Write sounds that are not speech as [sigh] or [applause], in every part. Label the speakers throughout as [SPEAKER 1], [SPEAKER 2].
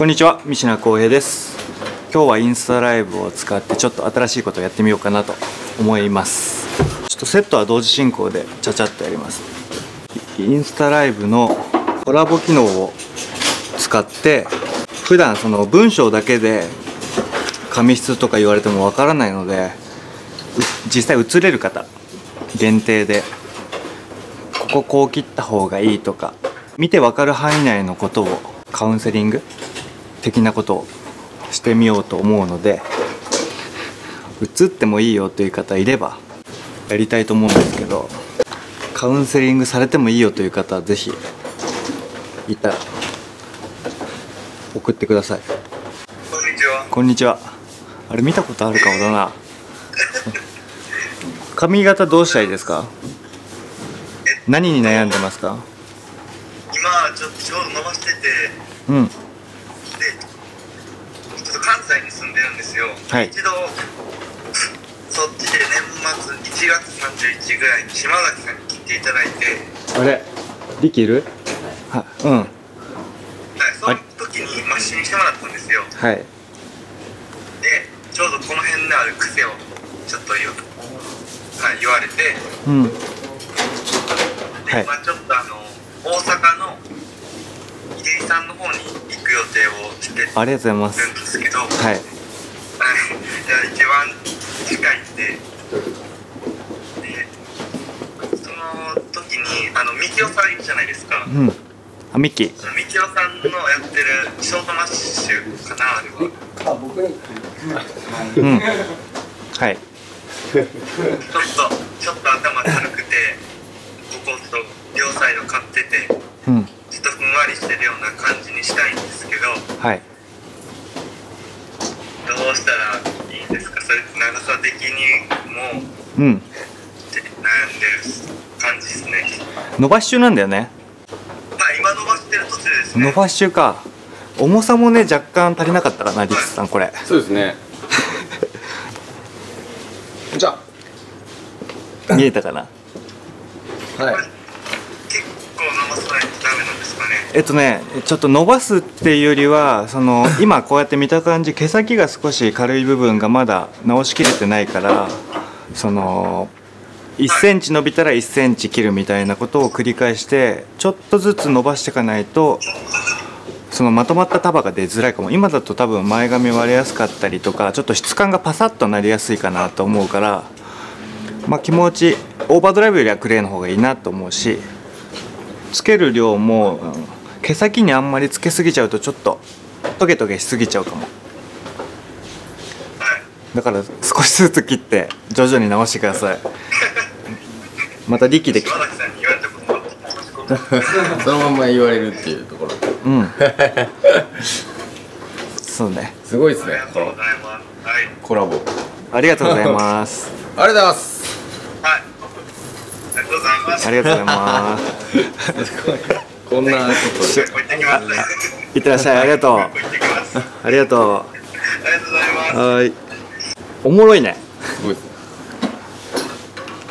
[SPEAKER 1] こんにちは三品光平です。今日はインスタライブを使ってちょっと新しいことをやってみようかなと思います。ちょっとセットは同時進行でちゃちゃっとやります。インスタライブのコラボ機能を使って普段その文章だけで紙質とか言われてもわからないので実際映れる方限定でこここう切った方がいいとか見てわかる範囲内のことをカウンセリング的なことをしてみようと思うので映ってもいいよという方いればやりたいと思うんですけどカウンセリングされてもいいよという方はぜひいたら送ってください。
[SPEAKER 2] こんにちは。
[SPEAKER 1] こんにちは。あれ見たことある顔だな。髪型どうしたいですか？何に悩んでますか？
[SPEAKER 2] 今ちょっとちょうど伸ばしてて、
[SPEAKER 1] うん
[SPEAKER 2] で、ちょっと関西に住んでるんですよ。
[SPEAKER 1] はい。
[SPEAKER 2] 一度そっちで年末1月31ぐらいに島崎さんに来ていただいて、
[SPEAKER 1] あれ？力いる？はうん。
[SPEAKER 2] はい、その時にマシにしてもらったんですよ。
[SPEAKER 1] はい。
[SPEAKER 2] で、ちょうどこの辺である癖をちょっと言う、はい、言われて、
[SPEAKER 1] うん。
[SPEAKER 2] で、
[SPEAKER 1] はい。
[SPEAKER 2] まあちょっとあの大阪の秀井さんの方に行く予定をしてる
[SPEAKER 1] ありがとうございます。
[SPEAKER 2] んですけど、
[SPEAKER 1] はい
[SPEAKER 2] はい、いや一番近いんで、でその時にあのみきおさんいるじゃないですか。
[SPEAKER 1] うん。あミッキ。ー
[SPEAKER 2] そのみきおさんのやってるショートマッシュかなあれは。
[SPEAKER 1] うん。はい。
[SPEAKER 2] ちょっとちょっと頭軽くて、ここと両サイド買ってて、
[SPEAKER 1] うん。
[SPEAKER 2] ちょっとふんわりしてるような感じにしたいんですけど、
[SPEAKER 1] はい
[SPEAKER 2] どうしたらいいんですか？それ長さ的にも
[SPEAKER 1] う。ん。
[SPEAKER 2] 悩んでる感じですね。
[SPEAKER 1] 伸ばし中なんだよね。
[SPEAKER 2] まあ今伸ばしてる途中ですね。
[SPEAKER 1] 伸ばし中か。重さもね若干足りなかったかなリツさんこれ。
[SPEAKER 3] そうですね。[laughs] じゃ
[SPEAKER 1] 見えたかな？
[SPEAKER 3] あはい
[SPEAKER 2] 結構伸ばさないとダメなんですかね。
[SPEAKER 1] えっとねちょっと伸ばすっていうよりはその [laughs] 今こうやって見た感じ毛先が少し軽い部分がまだ直しきれてないからその1センチ伸びたら1センチ切るみたいなことを繰り返してちょっとずつ伸ばしていかないとそのまとまった束が出づらいかも。今だと多分前髪割れやすかったりとかちょっと質感がパサッとなりやすいかなと思うからまあ気持ちオーバードライブよりはクレーの方がいいなと思うしつける量もうん毛先にあんまりつけすぎちゃうとちょっとトゲトゲしすぎちゃうかも。
[SPEAKER 2] はい。
[SPEAKER 1] だから少しずつ切って徐々に直してください。[laughs] また力で。
[SPEAKER 3] そのまんま言われるっていうところ。
[SPEAKER 1] うん。[laughs] そうね。
[SPEAKER 3] すごいですね。
[SPEAKER 2] ありがとうございます。はい。
[SPEAKER 3] コラボ。
[SPEAKER 1] ありがとうございます。
[SPEAKER 3] ありがとうございます
[SPEAKER 2] はい。ありがとうございます。
[SPEAKER 1] ありがとうございます。
[SPEAKER 3] こんなこと。
[SPEAKER 1] いってらっしゃい。ありがとう。
[SPEAKER 2] あ
[SPEAKER 1] ありがと
[SPEAKER 2] りがとうござい。ます。
[SPEAKER 1] う。はーい。おもろいね。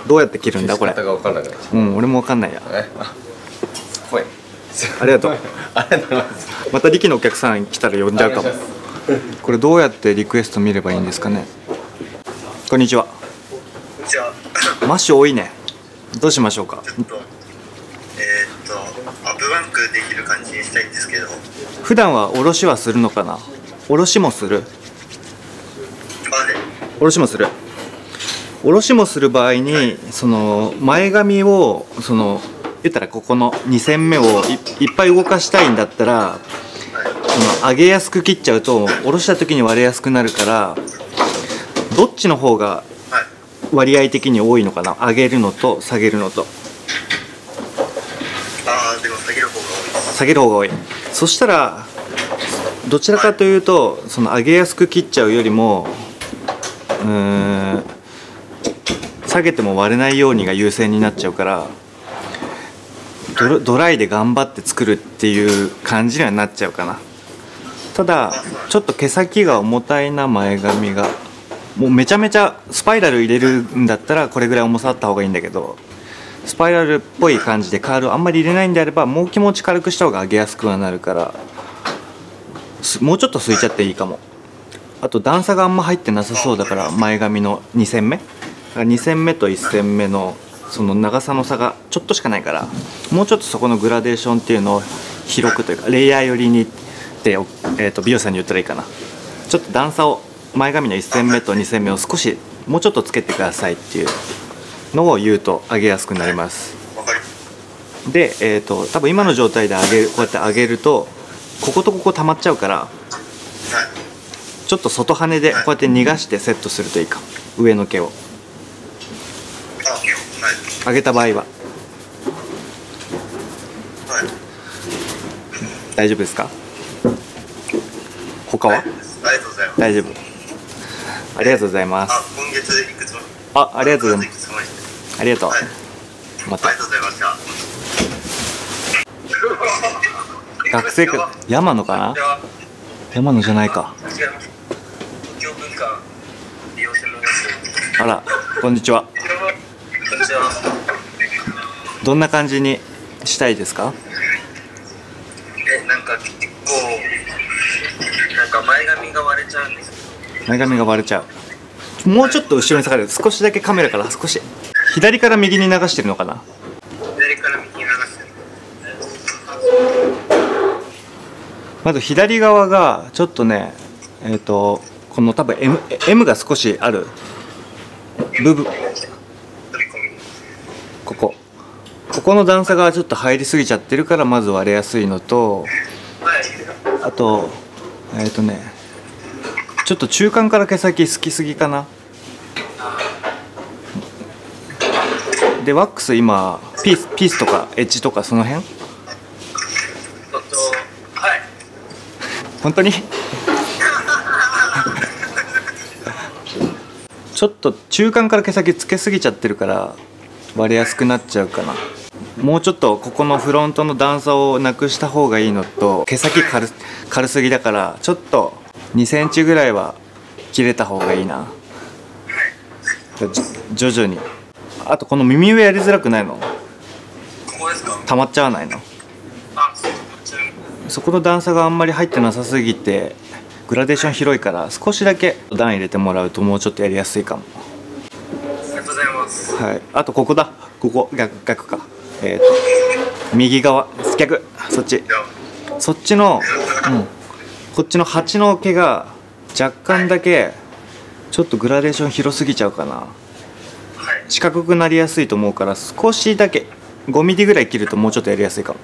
[SPEAKER 1] どうやって切るんだこれ。
[SPEAKER 3] 方が分からなくなっちゃ
[SPEAKER 1] うん俺もわかんないや。
[SPEAKER 3] あ
[SPEAKER 1] りがとう。[laughs]
[SPEAKER 3] ありがとうございます。
[SPEAKER 1] また力のお客さん来たら呼んじゃうかも。これどうやってリクエスト見ればいいんですかね。こんにちは。
[SPEAKER 2] じゃあ、
[SPEAKER 1] マッシュ多いねどうしましょうか？
[SPEAKER 2] ちょっと、えーっと、アップバンクできる感じにしたいんですけど、
[SPEAKER 1] 普段はおろしはするのかな？おろしもする？おろしもする？おろしもする場合にその前髪をその言ったらここの2線目をいいっぱい動かしたいんだったらその上げやすく切っちゃうとおろした時に割れやすくなるからどっちの方が
[SPEAKER 2] はい。
[SPEAKER 1] 割合的に多いのかな？上げるのと下げるのと。
[SPEAKER 2] ああ、でも下げる方が多い。
[SPEAKER 1] 下げる方が多い。そしたらどちらかというとその上げやすく切っちゃうよりもうーん下げても割れないようにが優先になっちゃうからドライで頑張って作るっていう感じにはなっちゃうかな。ただちょっと毛先が重たいな前髪がもうめちゃめちゃスパイラル入れるんだったらこれぐらい重さあった方がいいんだけどスパイラルっぽい感じでカールをあんまり入れないんであればもう気持ち軽くした方が上げやすくはなるからもうちょっとすいちゃっていいかも。あと段差があんま入ってなさそうだから前髪の2線目。2線目と1線目のその長さの差がちょっとしかないからもうちょっとそこのグラデーションっていうのを広くというかレイヤー寄りにって、えー、と美容師さんに言ったらいいかな。ちょっと段差を前髪の1線目と2線目を少しもうちょっとつけてくださいっていうのを言うと上げやすくなります。で、えー、と多分今の状態で上げるこうやって上げるとこことここ溜まっちゃうから
[SPEAKER 2] はい
[SPEAKER 1] ちょっと外羽でこうやって逃がしてセットするといいかも。上の毛を。上げた場合は。
[SPEAKER 2] はい。
[SPEAKER 1] 大丈夫ですか？他は？大丈夫ありがとうございま
[SPEAKER 2] あ
[SPEAKER 1] す
[SPEAKER 2] 今月いくつも
[SPEAKER 1] あありがとうございます。ありがとう。
[SPEAKER 2] はい。
[SPEAKER 1] また
[SPEAKER 2] ありがとうございました。
[SPEAKER 1] 学生か山野かな？山野じゃないか。あらこんにちは。
[SPEAKER 2] こんにちは。
[SPEAKER 1] どんな感じにしたいですか？
[SPEAKER 2] えなんか結構なんか前髪が割れちゃうんです
[SPEAKER 1] 前髪が割れちゃう。もうちょっと後ろに下がる。少しだけカメラから少し。左から右に流してるのかな？
[SPEAKER 2] 左から右に流してる。
[SPEAKER 1] まず左側がちょっとねえっ、とこの多分 M, M が少しある。部分。ここ。ここの段差がちょっと入りすぎちゃってるからまず割れやすいのと
[SPEAKER 2] はい。
[SPEAKER 1] あとえっ、とねちょっと中間から毛先好きすぎかな。でワックス今ピースピースとかエッジとかその辺？
[SPEAKER 2] えっとはい。
[SPEAKER 1] 本当に？ちょっと中間から毛先つけすぎちゃってるから割れやすくなっちゃうかな。もうちょっとここのフロントの段差をなくした方がいいのと毛先軽軽すぎだからちょっと2センチぐらいは切れた方がいいな。じ徐々に。あとこの耳上やりづらくないの？
[SPEAKER 2] ここですか？
[SPEAKER 1] 溜まっちゃわないの？
[SPEAKER 2] あそうこっちあ
[SPEAKER 1] そこの段差があんまり入ってなさすぎてグラデーション広いから少しだけ段入れてもらうともうちょっとやりやすいかも。
[SPEAKER 2] りがとうございます。
[SPEAKER 1] はい。あとここだ。ここ逆逆か。えっ、と右側逆そっち。そっちの、うん、こっちの鉢の毛が若干だけちょっとグラデーション広すぎちゃうかな。
[SPEAKER 2] はい。
[SPEAKER 1] 四角くなりやすいと思うから少しだけ5ミリぐらい切るともうちょっとやりやすいかも。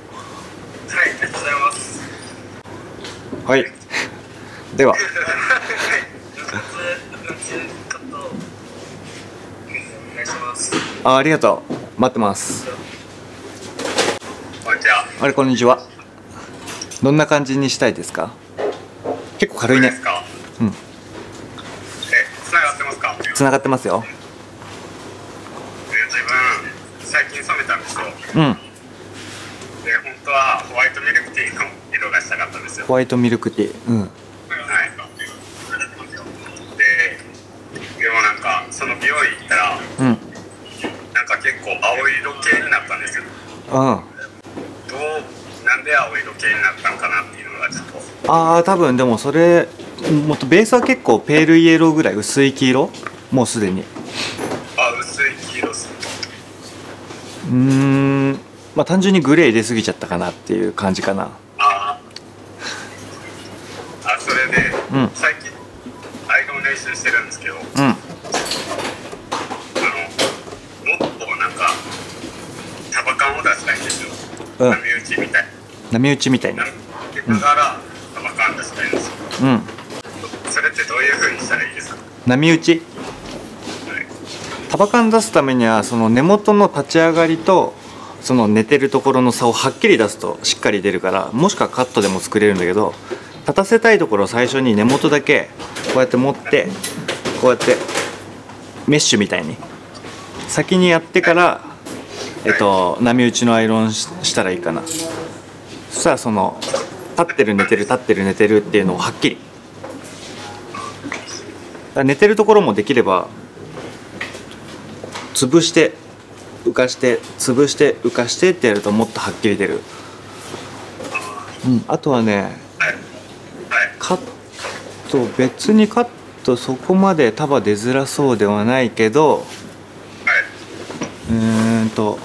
[SPEAKER 2] はいありがとうございます。
[SPEAKER 1] はい。では。[laughs] あありがとう。待ってます。
[SPEAKER 2] こんにちは
[SPEAKER 1] あれこんにちは。どんな感じにしたいですか？結構軽いね。
[SPEAKER 2] ですか。
[SPEAKER 1] うん。
[SPEAKER 2] え繋がってますか？
[SPEAKER 1] つながってますよ。
[SPEAKER 2] え自分最近染めたんですよ
[SPEAKER 1] うん。
[SPEAKER 2] で本当はホワイトミルクティーの色がしたかったんですよ。
[SPEAKER 1] ホワイトミルクティー。うん。
[SPEAKER 2] はい。ででもなんかその美容院行ったら
[SPEAKER 1] うん。
[SPEAKER 2] なんか結構青色系になったんですよ。
[SPEAKER 1] うん
[SPEAKER 2] で青色系になったんかなっていうのがちょっと
[SPEAKER 1] ああ多分でもそれもっとベースは結構ペールイエローぐらい薄い黄色？もうすでに。
[SPEAKER 2] あ薄い黄色っす
[SPEAKER 1] うーん。まあ単純にグレー入れすぎちゃったかなっていう感じかな。
[SPEAKER 2] あー。あそれで、
[SPEAKER 1] うん。
[SPEAKER 2] 最近アイロン練習してるんですけど
[SPEAKER 1] うん。
[SPEAKER 2] あのもっとなんか束感を出したいんですよ、
[SPEAKER 1] うん。
[SPEAKER 2] 波打ちみたい。
[SPEAKER 1] 波打ちみたいな。
[SPEAKER 2] だから束感出したいんですよ
[SPEAKER 1] うん。
[SPEAKER 2] それってどういう風にしたらいいですか？
[SPEAKER 1] 波打ち。
[SPEAKER 2] はい。
[SPEAKER 1] 束感出すためにはその根元の立ち上がりとその寝てるところの差をはっきり出すとしっかり出るからもしくはカットでも作れるんだけど立たせたいところを最初に根元だけこうやって持ってこうやってメッシュみたいに先にやってから、えっと、波打ちのアイロンししたらいいかな。そしたらその立ってる寝てる立ってる寝てるっていうのをはっきり。寝てるところもできれば潰して浮かして潰して浮かしてってやるともっとはっきり出る、うん、あとはねカット別にカットそこまで束出づらそうではないけど
[SPEAKER 2] う
[SPEAKER 1] ーんと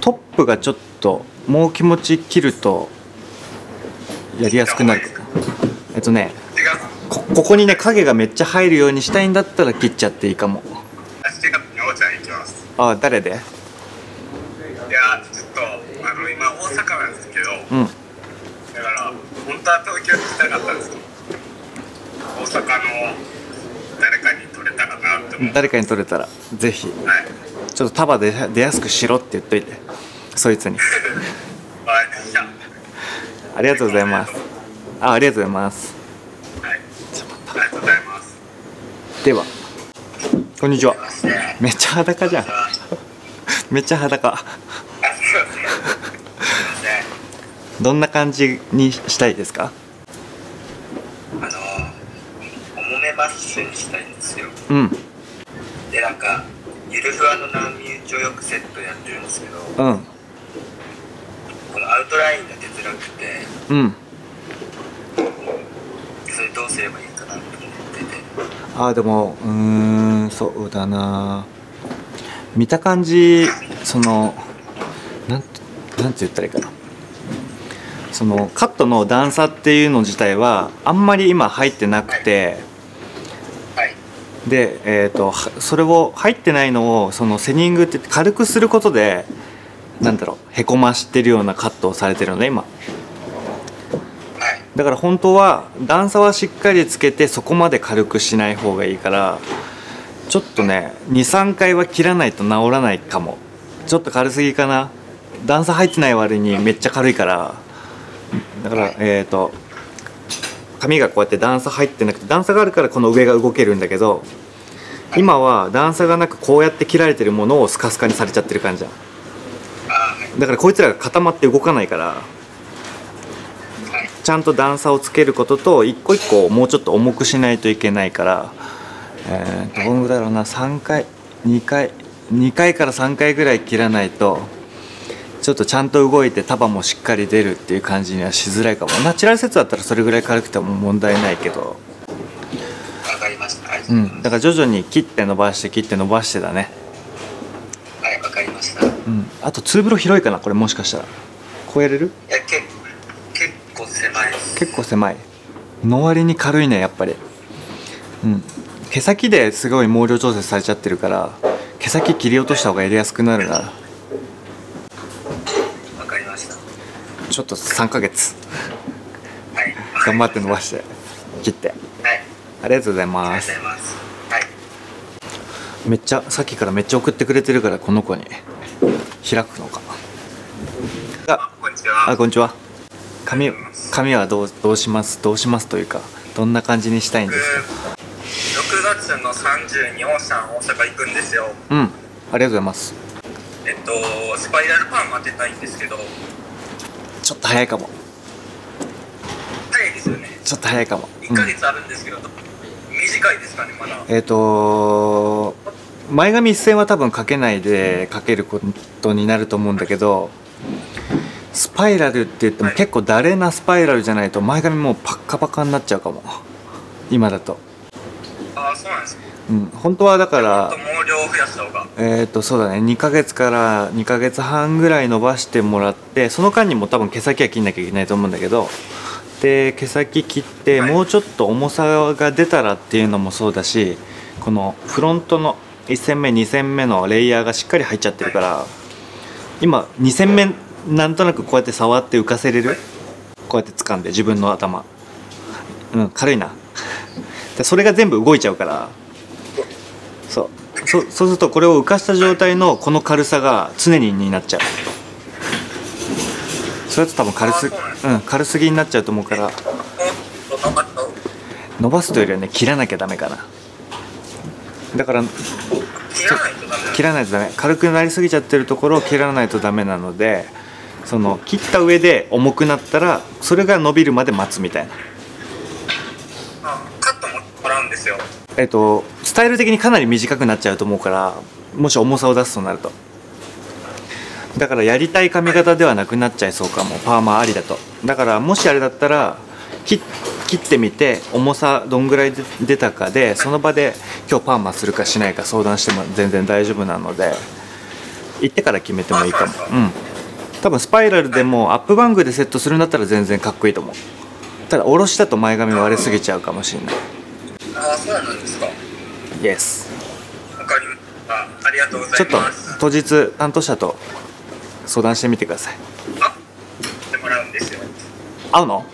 [SPEAKER 1] トップがちょっともう気持ち切るとやりやすくなるえっとねこここにね影がめっちゃ入るようにしたいんだったら切っちゃっていいかも。
[SPEAKER 2] 7月にお茶に行きます。
[SPEAKER 1] あ誰で？
[SPEAKER 2] いやちょっとあの今大阪なんですけど。
[SPEAKER 1] うん。
[SPEAKER 2] だから本当は東京に来たかったんですけど大阪の誰かに取れたらなって
[SPEAKER 1] 誰かに取れたらぜひ。
[SPEAKER 2] はい。
[SPEAKER 1] ちょっと束で出やすくしろって言っといて。そいつに。[laughs]
[SPEAKER 2] わかりました
[SPEAKER 1] ありがとうございます。あありがとうございます。
[SPEAKER 2] はい。ありがとうございます
[SPEAKER 1] ではこんにちは。めっちゃ裸じゃん。
[SPEAKER 2] あ [laughs]
[SPEAKER 1] めっちゃ裸。どんな感じにしたいですか？
[SPEAKER 2] あの重めマッシュにしたいんですよ。
[SPEAKER 1] うん。
[SPEAKER 2] でなんかゆるふわの難民除浴セットやってるんですけど
[SPEAKER 1] うん。
[SPEAKER 2] このアウトラインが出づらくて。
[SPEAKER 1] うん。
[SPEAKER 2] それどうすればいいかなと思ってて。
[SPEAKER 1] あーでもうーんそうだな。見た感じそのなんてなんて言ったらいいかな。そのカットの段差っていうの自体はあんまり今入ってなくて。
[SPEAKER 2] はい。
[SPEAKER 1] で、えー、とはそれを入ってないのをそのセニングって軽くすることでなんだろうへこましてるようなカットをされてるのね今。
[SPEAKER 2] はい。
[SPEAKER 1] だから本当は段差はしっかりつけてそこまで軽くしない方がいいからちょっとね23回は切らないと治らないかも。ちょっと軽すぎかな。段差入ってない割にめっちゃ軽いから。だからえっ、と紙がこうやって段差入ってなくて段差があるからこの上が動けるんだけど今は段差がなくこうやって切られてるものをスカスカにされちゃってる感じじゃんだからこいつらが固まって動かないからちゃんと段差をつけることと一個一個もうちょっと重くしないといけないから、えー、どのぐらいだろうな3回2回2回から3回ぐらい切らないとちょっとちゃんと動いて束もしっかり出るっていう感じにはしづらいかも。ナチュラル説だったらそれぐらい軽くても問題ないけど、う、
[SPEAKER 2] とうござい。ます
[SPEAKER 1] だから徐々に切って伸ばして切って伸ばしてだね、
[SPEAKER 2] はいわかりましたい
[SPEAKER 1] うん、あとツーブロ広いかなこれもしかしたら。超えれる？
[SPEAKER 2] やけ結構狭い
[SPEAKER 1] 結構狭い。の割に軽いねやっぱり。うん。毛先ですごい毛量調節されちゃってるから毛先切り落とした方がやりやすくなるな。
[SPEAKER 2] わかりました。
[SPEAKER 1] ちょっと3ヶ月。
[SPEAKER 2] はい。
[SPEAKER 1] 頑張って伸ばして。切って。
[SPEAKER 2] はい。
[SPEAKER 1] ありがとうござい
[SPEAKER 2] あり
[SPEAKER 1] ます
[SPEAKER 2] がとうございます。はい。
[SPEAKER 1] めっちゃさっきからめっちゃ送ってくれてるからこの子に開くのか。あ
[SPEAKER 2] あこんにちは。
[SPEAKER 1] あこんにちは。髪髪はどうどうします？どうしますというかどんな感じにしたいんですか
[SPEAKER 2] ？6月の30にオーシャン大阪行くんですよ。
[SPEAKER 1] うん。ありがとうございます。
[SPEAKER 2] えっとスパイラルパン当てたいんですけど。
[SPEAKER 1] ちょっと早いかも。
[SPEAKER 2] 早いですよね。
[SPEAKER 1] ちょっと早いかも、
[SPEAKER 2] 1ヶ月あるんですけど、短いですかねまだ。
[SPEAKER 1] えっ、と前髪一線は多分かけないでかけることになると思うんだけどスパイラルって言っても
[SPEAKER 2] はい。
[SPEAKER 1] 結構ダレなスパイラルじゃないと前髪もうパッカパカになっちゃうかも。今だと。
[SPEAKER 2] ああそうなんですね。
[SPEAKER 1] うん。本当はだからえっ、とそうだね。2ヶ月から2ヶ月半ぐらい伸ばしてもらってその間にも多分毛先は切んなきゃいけないと思うんだけどで毛先切って
[SPEAKER 2] はい。
[SPEAKER 1] もうちょっと重さが出たらっていうのもそうだしこのフロントの1戦目2戦目のレイヤーがしっかり入っちゃってるから今2戦目なんとなくこうやって触って浮かせれる？こうやって掴んで自分の頭。うん軽いな。[laughs] でそれが全部動いちゃうからそうそうするとこれを浮かした状態のこの軽さが常にになっちゃう。それだと多分軽す,、
[SPEAKER 2] うん、
[SPEAKER 1] 軽すぎになっちゃうと思うから。
[SPEAKER 2] 伸ば
[SPEAKER 1] すというよりはね切らなきゃダメかな。だから
[SPEAKER 2] 切らないとダメ。
[SPEAKER 1] 軽くなりすぎちゃってるところを切らないとダメなのでその切った上で重くなったらそれが伸びるまで待つみたいな。
[SPEAKER 2] あカットももらうんですよ。
[SPEAKER 1] えっとスタイル的にかなり短くなっちゃうと思うからもし重さを出すとなると。だからやりたい髪型ではなくなっちゃいそうかも。パーマありだと。だからもしあれだったら切切ってみて重さどんぐらいで出たかでその場で今日パーマするかしないか相談しても全然大丈夫なので行ってから決めてもいいかも。うん。多分スパイラルでもアップバングでセットするんだったら全然かっこいいと思う。ただ下ろしだと前髪割れすぎちゃうかもしれない。
[SPEAKER 2] ああそうなんですか。わ
[SPEAKER 1] イエス
[SPEAKER 2] かりました。ありがとうござ
[SPEAKER 1] ちょっと
[SPEAKER 2] います
[SPEAKER 1] 当日担当者と相談してみてください。
[SPEAKER 2] あしてもらうんですよ。
[SPEAKER 1] 会うの？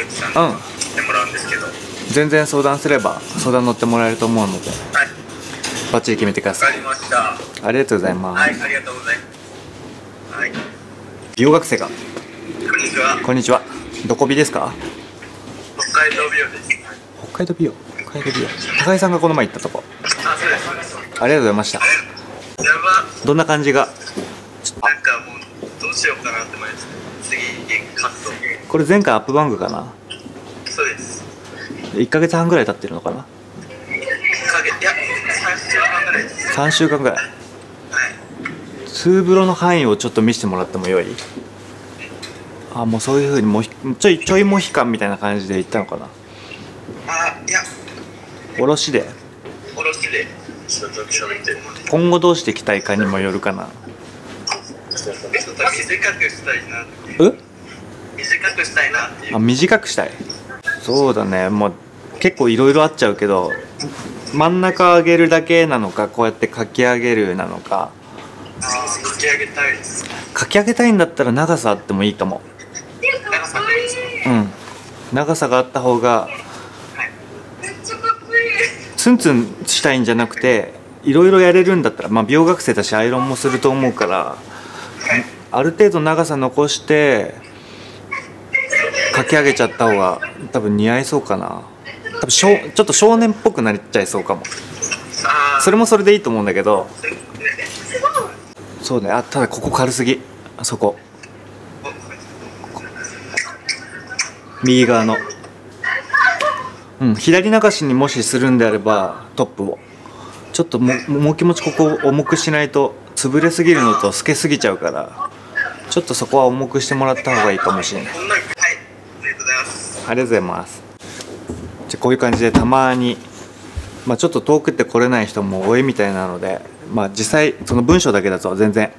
[SPEAKER 2] ゆうきさん。
[SPEAKER 1] うん
[SPEAKER 2] にしてもらうんですけど。はい
[SPEAKER 1] 全然相談すれば相談乗ってもらえると思うので。バッチリ決めてくだ
[SPEAKER 2] わ
[SPEAKER 1] さい。
[SPEAKER 2] かりました。は
[SPEAKER 1] ありがとうございます、
[SPEAKER 2] いありがとうございます。はい。
[SPEAKER 1] 美容学生が。
[SPEAKER 2] こんにちは。
[SPEAKER 1] こんにちは。どこ美ですか？
[SPEAKER 2] 北海道美容です。
[SPEAKER 1] 北海道美容？北海道美容。高井さんがこの前行ったとこ。
[SPEAKER 2] あそうです。そうです
[SPEAKER 1] ありがとうございました。
[SPEAKER 2] やば。
[SPEAKER 1] どんな感じが？
[SPEAKER 2] なんかもうどうしようかなって思います。次カット
[SPEAKER 1] これ前回アップバングかな？
[SPEAKER 2] そうです。
[SPEAKER 1] 1ヶ月半ぐらい経ってるのかな
[SPEAKER 2] ？1ヶ月いや3週間ぐらいです。
[SPEAKER 1] 3週間ぐらい。
[SPEAKER 2] はい。
[SPEAKER 1] ツーブロの範囲をちょっと見せてもらってもよい？あもうそういうふうにもひちょいちょいモヒカンみたいな感じで行ったのかな？
[SPEAKER 2] あいや。
[SPEAKER 1] おろしで。
[SPEAKER 2] おろしで
[SPEAKER 1] 今後どうしていきたいかにもよるかな？え？
[SPEAKER 2] 短くしたいなっていう。
[SPEAKER 1] あ短くしたい。そうだね。もう結構いろいろあっちゃうけど真ん中上げるだけなのかこうやってかき上げるなのか。
[SPEAKER 2] かき上げたいです
[SPEAKER 1] かき上げたいんだったら長さあってもいいかも。うん長さがあった方が
[SPEAKER 2] めっちゃかっこいい
[SPEAKER 1] ツンツンしたいんじゃなくていろいろやれるんだったらまあ美容学生だしアイロンもすると思うから
[SPEAKER 2] はい。
[SPEAKER 1] ある程度長さ残してかき上げちゃった方が多分似合いそうかな。多分しょちょっと少年っぽくなっちゃいそうかも。それもそれでいいと思うんだけど。そうね。あただここ軽すぎ。あそこ。右側の。うん左流しにもしするんであればトップを。ちょっとももう気持ちここ重くしないと潰れすぎるのと透けすぎちゃうからちょっとそこは重くしてもらった方がいいかもしれない。
[SPEAKER 2] ありがとうございます。
[SPEAKER 1] じゃこういう感じでたまにまあちょっと遠くって来れない人も多いみたいなのでまあ実際その文章だけだと全然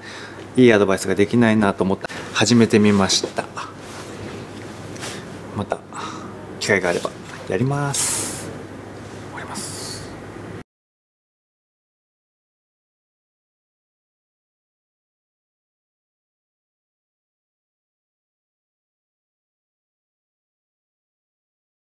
[SPEAKER 1] いいアドバイスができないなと思って始めてみました。また機会があればやります。